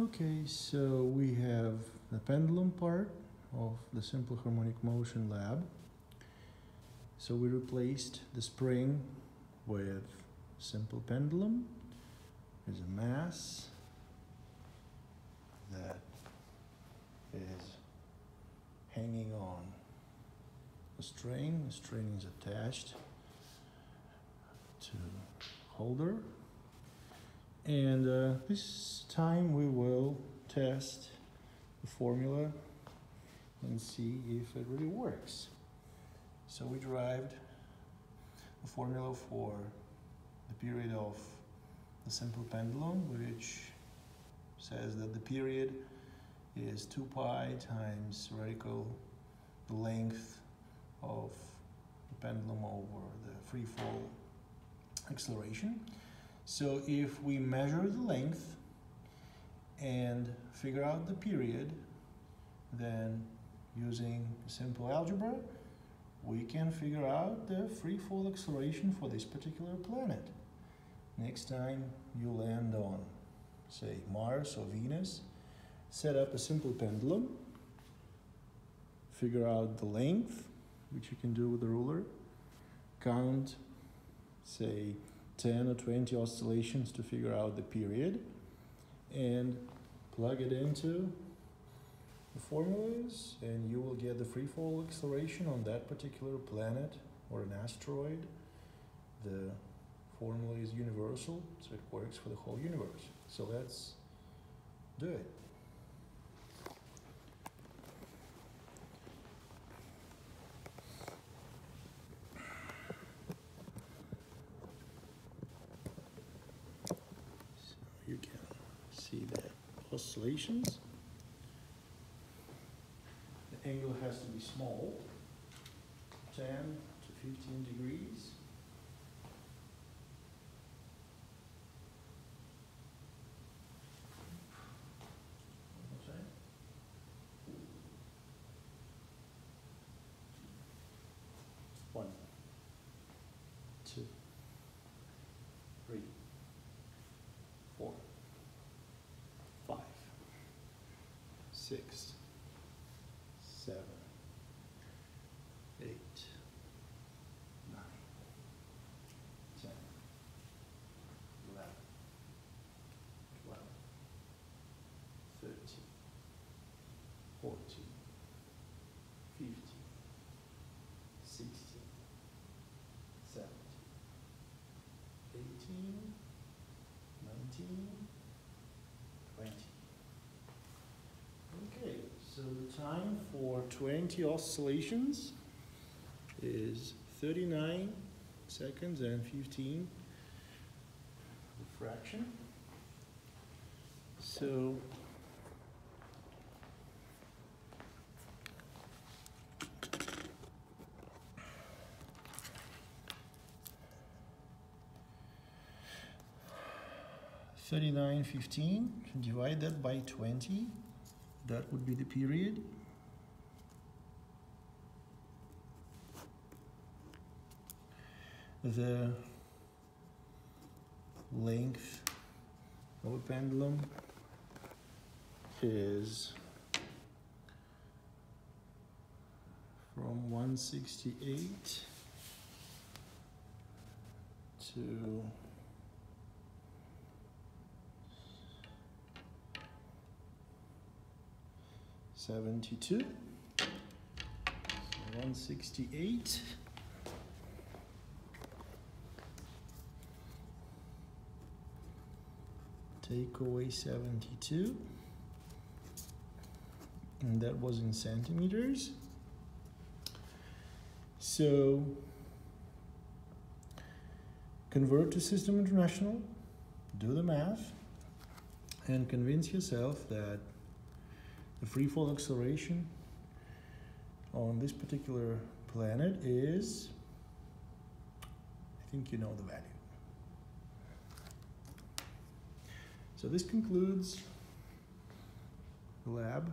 Okay, so we have the pendulum part of the simple harmonic motion lab. So we replaced the spring with simple pendulum. There's a mass that is hanging on a string. The string is attached to holder. And uh, this time we will test the formula and see if it really works. So we derived a formula for the period of the simple pendulum, which says that the period is 2 pi times radical the length of the pendulum over the free fall acceleration. So if we measure the length and figure out the period, then using simple algebra, we can figure out the free fall acceleration for this particular planet. Next time you land on, say, Mars or Venus, set up a simple pendulum, figure out the length, which you can do with a ruler, count, say, 10 or 20 oscillations to figure out the period and plug it into the formulas and you will get the free fall acceleration on that particular planet or an asteroid. The formula is universal, so it works for the whole universe. So let's do it. You can see the oscillations. The angle has to be small, 10 to 15 degrees. The time for 20 oscillations is 39 seconds and 15 fraction. So Thirty-nine fifteen. Divide that by twenty. That would be the period. The length of a pendulum is from 168 to 72 so 168 take away 72 and that was in centimeters. So convert to system international. Do the math. And convince yourself that the free fall acceleration on this particular planet is, I think you know the value. So this concludes the lab.